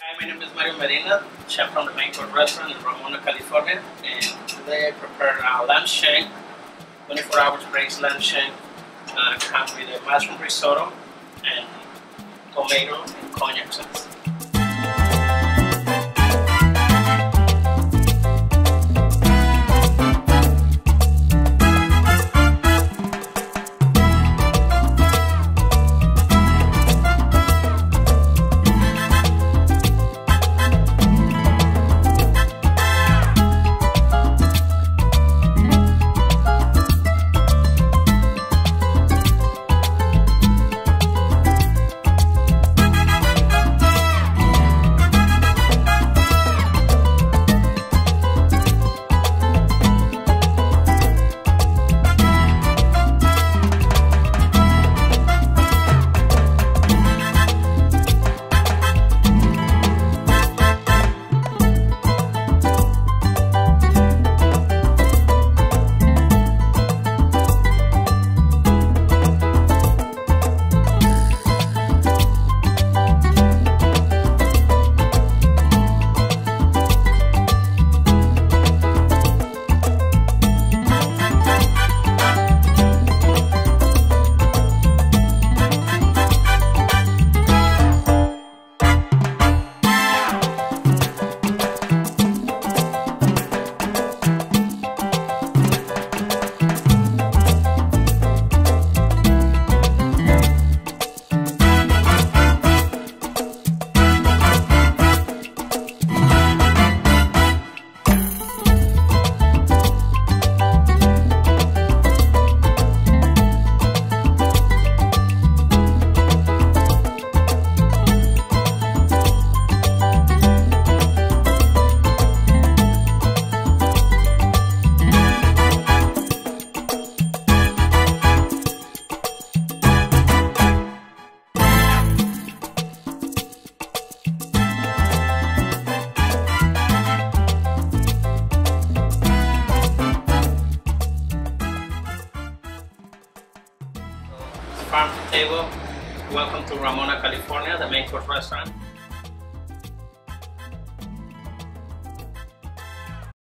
Hi, my name is Mario Medina, chef from the Court Restaurant in Ramona, California. And today I prepared a lamb shank, 24 hours braised lamb shank. Uh, comes with a mushroom risotto and tomato and cognac sauce. Farm to Table. Welcome to Ramona, California, the main course restaurant.